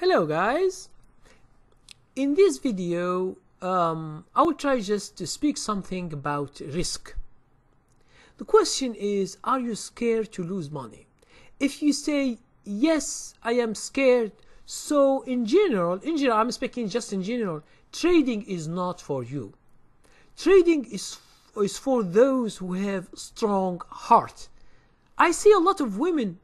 Hello guys! In this video, um, I will try just to speak something about risk. The question is, are you scared to lose money? If you say, yes, I am scared, so in general, in general, I'm speaking just in general, trading is not for you. Trading is, is for those who have strong heart. I see a lot of women,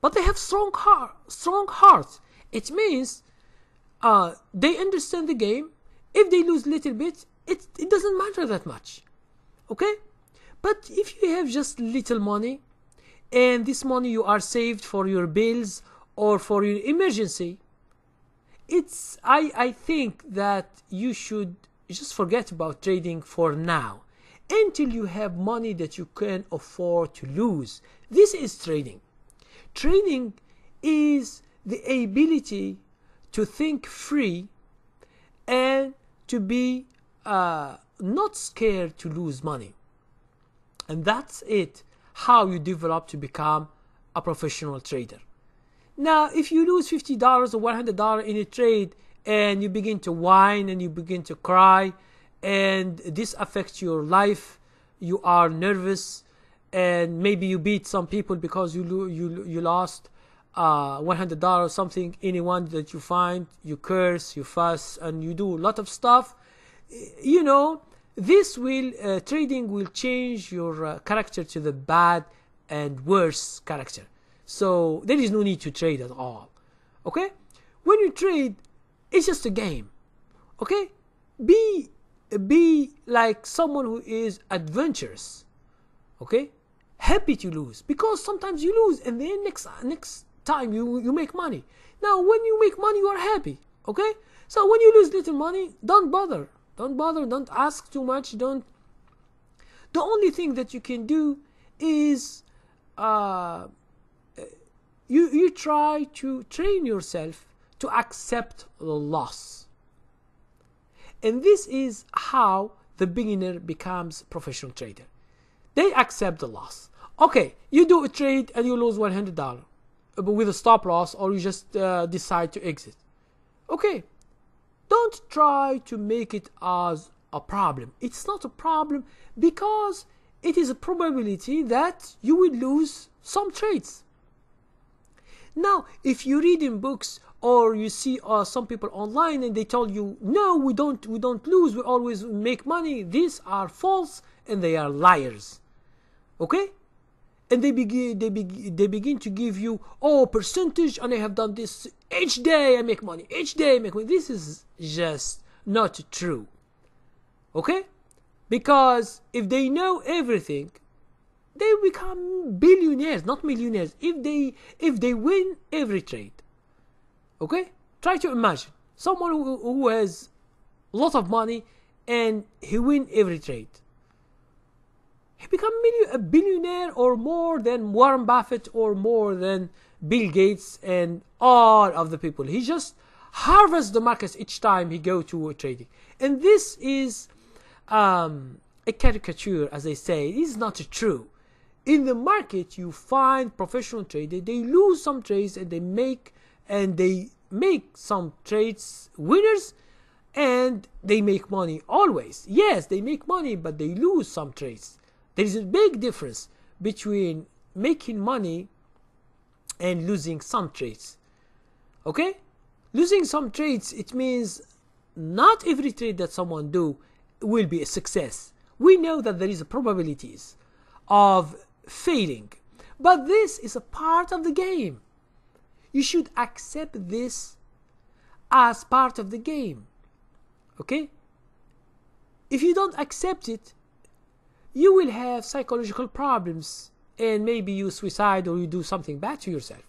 but they have strong heart, strong heart it means uh, they understand the game. If they lose little bit, it, it doesn't matter that much. Okay? But if you have just little money, and this money you are saved for your bills or for your emergency, it's I, I think that you should just forget about trading for now until you have money that you can afford to lose. This is trading. Trading is the ability to think free and to be uh, not scared to lose money. And that's it, how you develop to become a professional trader. Now, if you lose $50 or $100 in a trade and you begin to whine and you begin to cry and this affects your life, you are nervous and maybe you beat some people because you, you, you lost uh, $100 something anyone that you find you curse you fuss and you do a lot of stuff you know this will uh, trading will change your uh, character to the bad and worse character. So there is no need to trade at all okay? When you trade it's just a game okay? Be be like someone who is adventurous okay? Happy to lose because sometimes you lose and then next next time you you make money. Now when you make money you are happy okay? So when you lose little money don't bother. Don't bother don't ask too much don't. The only thing that you can do is uh, you you try to train yourself to accept the loss. And this is how the beginner becomes professional trader. They accept the loss. Okay you do a trade and you lose $100 with a stop loss or you just uh, decide to exit. Okay, don't try to make it as a problem. It's not a problem because it is a probability that you will lose some trades. Now, if you read in books or you see uh, some people online and they tell you, no, we don't, we don't lose, we always make money, these are false and they are liars. Okay? And they begin they begin they begin to give you oh percentage and I have done this each day I make money each day I make money. This is just not true. Okay? Because if they know everything they become billionaires not millionaires. If they if they win every trade okay? Try to imagine someone who, who has a lot of money and he win every trade he become a billionaire or more than Warren Buffett or more than Bill Gates and all of the people. He just harvests the markets each time he go to trading. And this is um, a caricature, as they say. This is not true. In the market, you find professional traders. They lose some trades and they make and they make some trades winners and they make money always. Yes, they make money, but they lose some trades. There is a big difference between making money and losing some trades. Okay? Losing some trades, it means not every trade that someone do will be a success. We know that there is a probabilities of failing. But this is a part of the game. You should accept this as part of the game. Okay? If you don't accept it, you will have psychological problems and maybe you suicide or you do something bad to yourself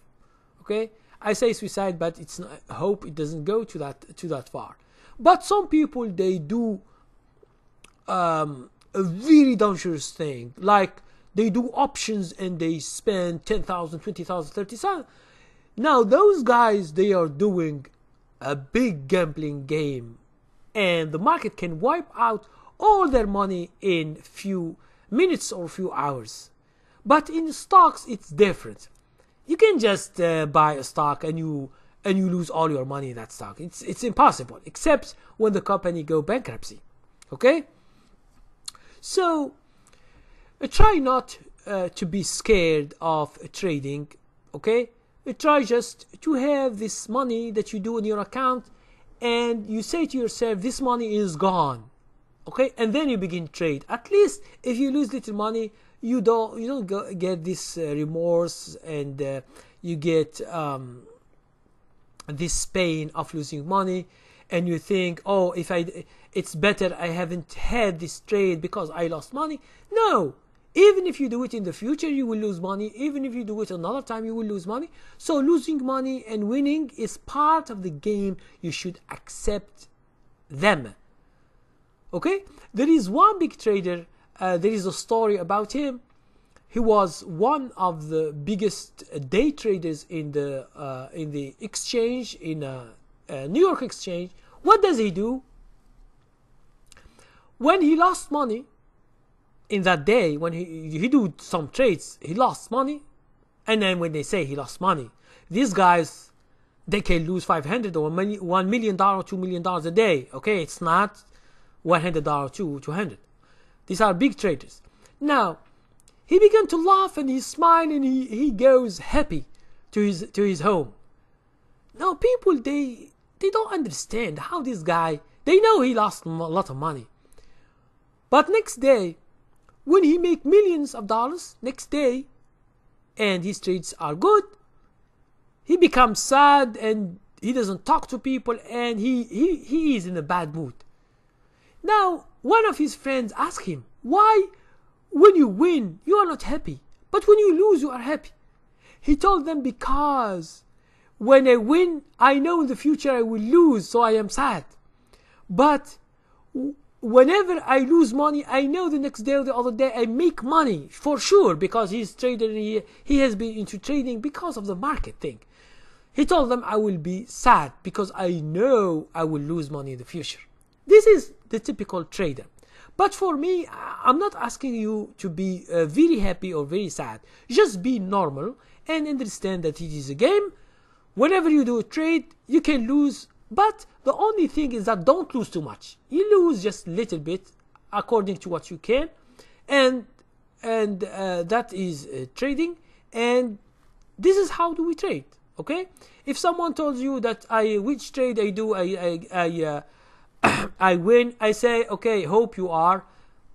okay? I say suicide but it's not, hope it doesn't go to that to that far. But some people they do um, a very dangerous thing. Like they do options and they spend 10,000 20,000 30,000 now those guys they are doing a big gambling game and the market can wipe out all their money in few minutes or few hours. But in stocks, it's different. You can just uh, buy a stock and you and you lose all your money in that stock. It's it's impossible, except when the company go bankruptcy. Okay. So uh, try not uh, to be scared of trading. Okay. Uh, try just to have this money that you do in your account, and you say to yourself, "This money is gone." Okay, and then you begin trade. At least if you lose little money, you don't you don't go, get this uh, remorse and uh, you get um, this pain of losing money and you think oh if i it's better i haven't had this trade because i lost money. No! Even if you do it in the future you will lose money. Even if you do it another time you will lose money. So losing money and winning is part of the game. You should accept them okay there is one big trader uh, there is a story about him he was one of the biggest day traders in the uh, in the exchange in uh, uh, New York exchange. What does he do? When he lost money in that day, when he he do some trades, he lost money, and then when they say he lost money, these guys they can lose five hundred or one million dollar, two million dollars a day. Okay, it's not one hundred dollar, two two hundred. These are big traders. Now he began to laugh and he smiled and he, he goes happy to his to his home. Now people they they don't understand how this guy they know he lost a lot of money. But next day, when he make millions of dollars next day, and his trades are good, he becomes sad and he doesn't talk to people and he, he, he is in a bad mood. Now, one of his friends asked him, Why when you win, you are not happy. But when you lose, you are happy. He told them, Because when I win, I know in the future I will lose, so I am sad. But whenever I lose money, I know the next day or the other day I make money for sure because he's trader. He, he has been into trading because of the market thing. He told them I will be sad because I know I will lose money in the future. This is the typical trader. But for me, I'm not asking you to be uh, very happy or very sad. Just be normal and understand that it is a game. Whenever you do a trade, you can lose. But the only thing is that don't lose too much. You lose just a little bit according to what you can. And and uh, that is uh, trading. And this is how do we trade. Okay? If someone tells you that I which trade I do, I I, I uh, I win, I say, okay, hope you are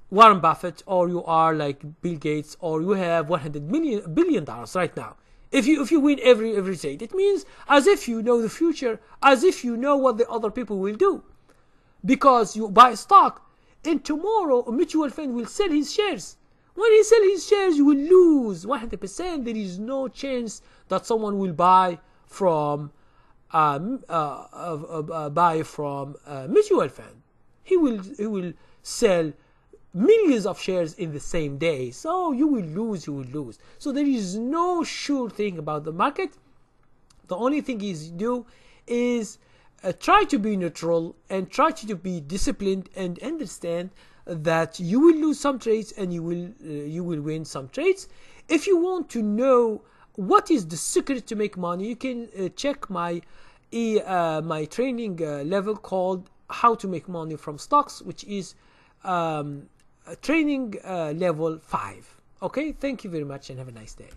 Warren Buffett or you are like Bill Gates or you have 100 million billion dollars right now. If you if you win every every trade, it means as if you know the future, as if you know what the other people will do, because you buy stock, and tomorrow a mutual fund will sell his shares. When he sell his shares, you will lose 100%. There is no chance that someone will buy from uh, buy from a mutual fund. He will he will sell millions of shares in the same day. So you will lose, you will lose. So there is no sure thing about the market. The only thing is do is uh, try to be neutral and try to be disciplined and understand that you will lose some trades and you will uh, you will win some trades. If you want to know what is the secret to make money, you can uh, check my uh, my training uh, level called how to make money from stocks which is um, training uh, level 5 okay? Thank you very much and have a nice day